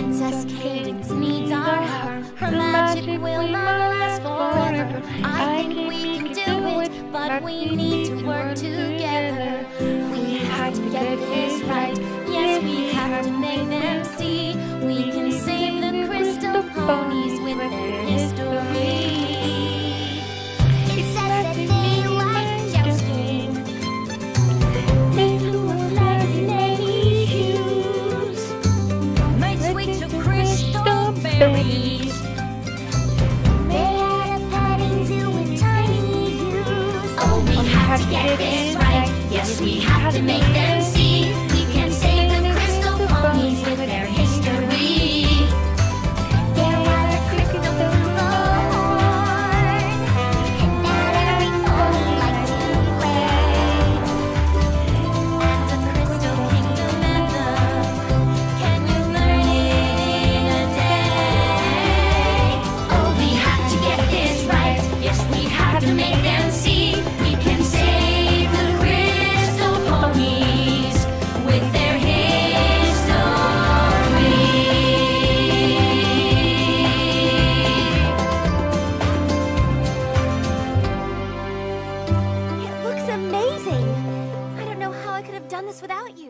princess Cadance needs our help. Her magic will not last forever. I think we can do it, but we need to work together. Berries. They had a petting zoo with tiny views. Oh, we have to get this right. Yes, we have to make them see. done this without you.